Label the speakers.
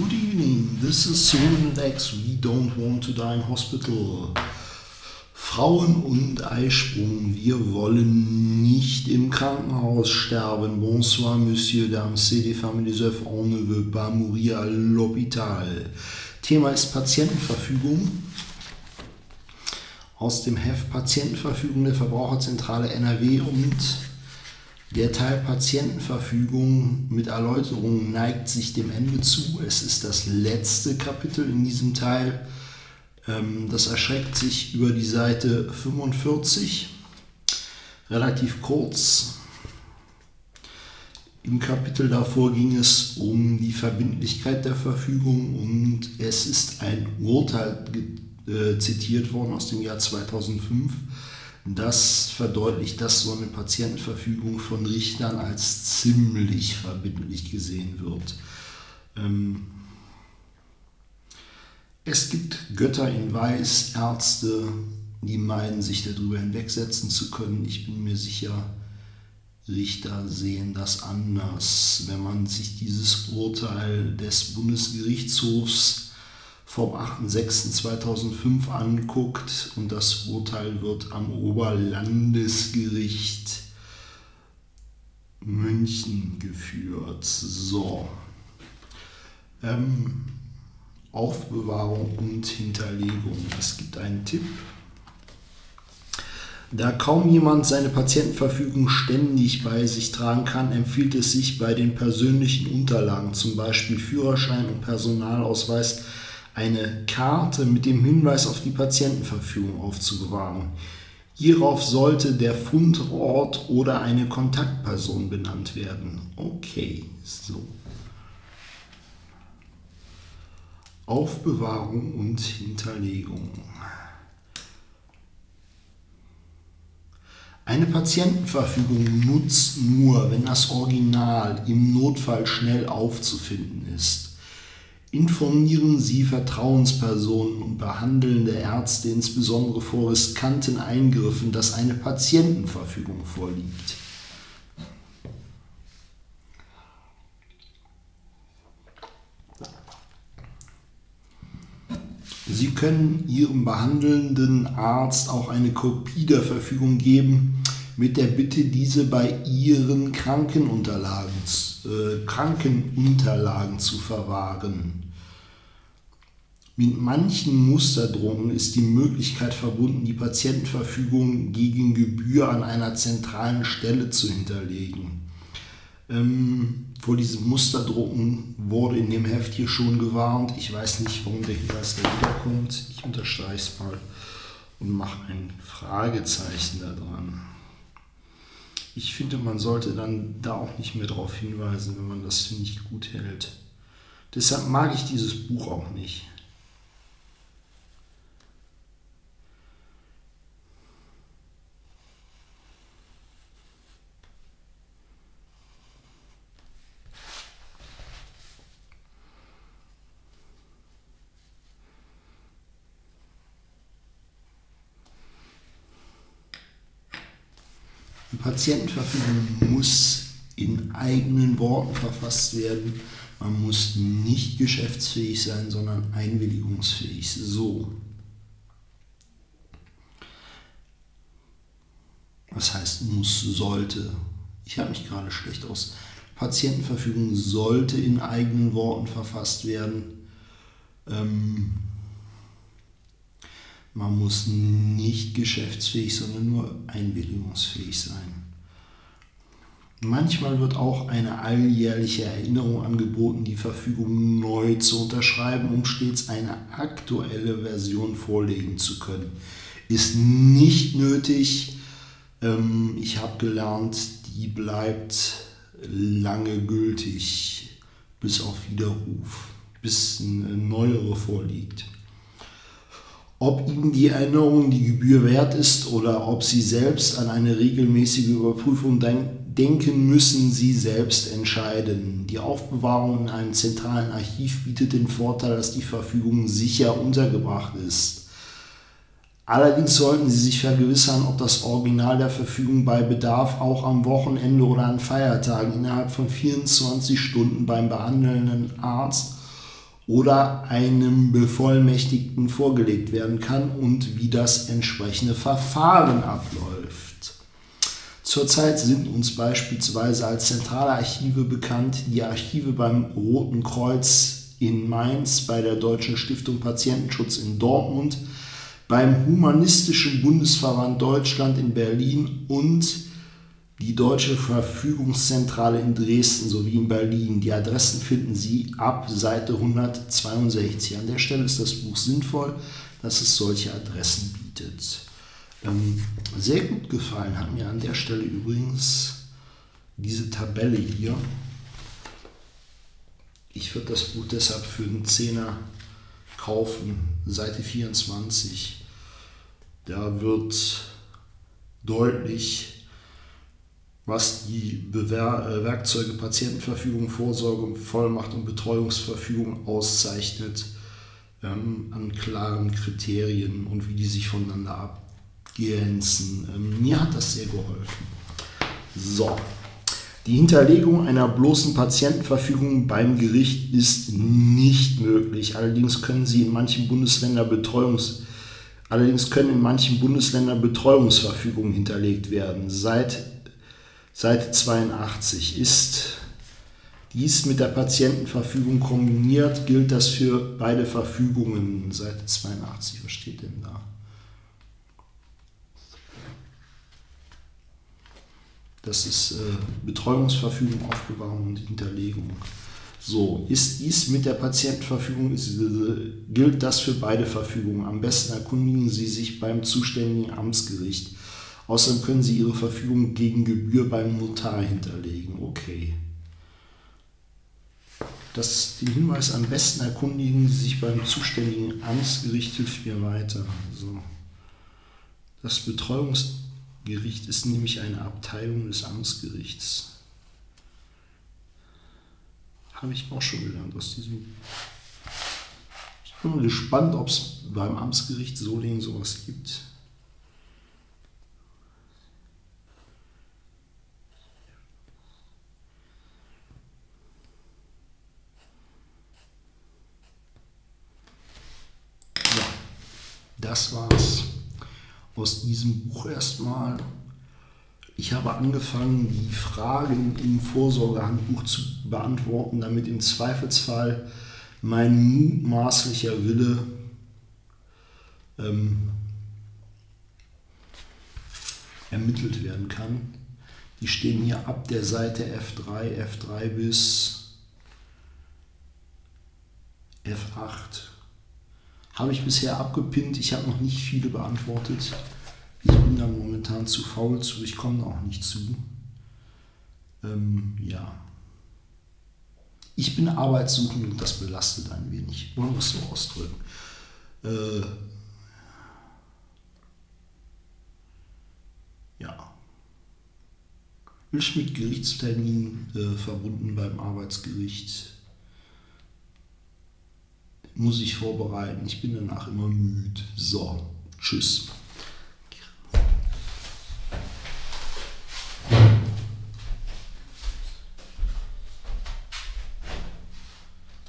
Speaker 1: Good evening, this is Solomon X. We don't want to die in hospital. Frauen und Eisprung, wir wollen nicht im Krankenhaus sterben. Bonsoir, Monsieur, Dame, c'est des familles œufs, on ne veut pas mourir à l'hôpital. Thema ist Patientenverfügung. Aus dem Heft Patientenverfügung der Verbraucherzentrale NRW und der Teil Patientenverfügung mit Erläuterungen neigt sich dem Ende zu. Es ist das letzte Kapitel in diesem Teil. Ähm, das erschreckt sich über die Seite 45. Relativ kurz. Im Kapitel davor ging es um die Verbindlichkeit der Verfügung und es ist ein Urteil äh, zitiert worden aus dem Jahr 2005 das verdeutlicht, dass so eine Patientenverfügung von Richtern als ziemlich verbindlich gesehen wird. Ähm, es gibt Götter in Weiß, Ärzte, die meinen, sich darüber hinwegsetzen zu können. Ich bin mir sicher, Richter sehen das anders. Wenn man sich dieses Urteil des Bundesgerichtshofs vom 8.6.2005 anguckt und das Urteil wird am Oberlandesgericht München geführt. So. Ähm, Aufbewahrung und Hinterlegung. Es gibt einen Tipp. Da kaum jemand seine Patientenverfügung ständig bei sich tragen kann, empfiehlt es sich bei den persönlichen Unterlagen, zum Beispiel Führerschein und Personalausweis, eine Karte mit dem Hinweis auf die Patientenverfügung aufzubewahren. Hierauf sollte der Fundort oder eine Kontaktperson benannt werden. Okay, so. Aufbewahrung und Hinterlegung. Eine Patientenverfügung nutzt nur, wenn das Original im Notfall schnell aufzufinden ist. Informieren Sie Vertrauenspersonen und behandelnde Ärzte insbesondere vor riskanten Eingriffen, dass eine Patientenverfügung vorliegt. Sie können Ihrem behandelnden Arzt auch eine Kopie der Verfügung geben, mit der Bitte, diese bei Ihren Krankenunterlagen, äh, Krankenunterlagen zu verwahren. Mit manchen Musterdrucken ist die Möglichkeit verbunden, die Patientenverfügung gegen Gebühr an einer zentralen Stelle zu hinterlegen. Ähm, vor diesem Musterdrucken wurde in dem Heft hier schon gewarnt. Ich weiß nicht, warum der Hinweis da wiederkommt. Ich unterstreiche es mal und mache ein Fragezeichen da dran. Ich finde, man sollte dann da auch nicht mehr darauf hinweisen, wenn man das nicht gut hält. Deshalb mag ich dieses Buch auch nicht. Patientenverfügung muss in eigenen Worten verfasst werden. Man muss nicht geschäftsfähig sein, sondern einwilligungsfähig. So. Was heißt muss, sollte? Ich habe mich gerade schlecht aus. Patientenverfügung sollte in eigenen Worten verfasst werden. Ähm, man muss nicht geschäftsfähig, sondern nur einwilligungsfähig sein. Manchmal wird auch eine alljährliche Erinnerung angeboten, die Verfügung neu zu unterschreiben, um stets eine aktuelle Version vorlegen zu können. Ist nicht nötig. Ähm, ich habe gelernt, die bleibt lange gültig, bis auf Widerruf, bis eine neuere vorliegt. Ob Ihnen die Erinnerung die Gebühr wert ist oder ob Sie selbst an eine regelmäßige Überprüfung denken, müssen Sie selbst entscheiden. Die Aufbewahrung in einem zentralen Archiv bietet den Vorteil, dass die Verfügung sicher untergebracht ist. Allerdings sollten Sie sich vergewissern, ob das Original der Verfügung bei Bedarf auch am Wochenende oder an Feiertagen innerhalb von 24 Stunden beim behandelnden Arzt oder einem Bevollmächtigten vorgelegt werden kann und wie das entsprechende Verfahren abläuft. Zurzeit sind uns beispielsweise als zentrale Archive bekannt die Archive beim Roten Kreuz in Mainz, bei der Deutschen Stiftung Patientenschutz in Dortmund, beim Humanistischen Bundesverband Deutschland in Berlin und die Deutsche Verfügungszentrale in Dresden sowie in Berlin. Die Adressen finden Sie ab Seite 162. An der Stelle ist das Buch sinnvoll, dass es solche Adressen bietet. Ähm, sehr gut gefallen hat mir an der Stelle übrigens diese Tabelle hier. Ich würde das Buch deshalb für einen Zehner kaufen, Seite 24. Da wird deutlich, was die Bewer äh, Werkzeuge Patientenverfügung, Vorsorge, Vollmacht und Betreuungsverfügung auszeichnet, ähm, an klaren Kriterien und wie die sich voneinander abgrenzen. Ähm, mir hat das sehr geholfen. So. Die Hinterlegung einer bloßen Patientenverfügung beim Gericht ist nicht möglich. Allerdings können sie in manchen Bundesländern Betreuungs Allerdings können in manchen Bundesländern Betreuungsverfügungen hinterlegt werden. Seit Seite 82. Ist dies mit der Patientenverfügung kombiniert, gilt das für beide Verfügungen. Seite 82, was steht denn da? Das ist äh, Betreuungsverfügung, Aufbewahrung und Hinterlegung. So, ist dies mit der Patientenverfügung, ist, äh, gilt das für beide Verfügungen. Am besten erkundigen Sie sich beim zuständigen Amtsgericht. Außerdem können Sie Ihre Verfügung gegen Gebühr beim Notar hinterlegen. Okay. Das, den Hinweis am besten erkundigen Sie sich beim zuständigen Amtsgericht hilft mir weiter. So. Das Betreuungsgericht ist nämlich eine Abteilung des Amtsgerichts. Habe ich auch schon gelernt aus diesem. Ich bin mal gespannt, ob es beim Amtsgericht Solingen sowas gibt. Das war's aus diesem Buch erstmal. Ich habe angefangen, die Fragen im Vorsorgehandbuch zu beantworten, damit im Zweifelsfall mein mutmaßlicher Wille ähm, ermittelt werden kann. Die stehen hier ab der Seite F3, F3 bis F8. Habe ich bisher abgepinnt. Ich habe noch nicht viele beantwortet. Ich bin da momentan zu faul zu. Ich komme auch nicht zu. Ähm, ja. Ich bin arbeitssuchend und das belastet ein wenig. Wollen wir es so ausdrücken. Äh, ja. Ist mit Gerichtstermin äh, verbunden beim Arbeitsgericht muss ich vorbereiten. Ich bin danach immer müde. So, tschüss.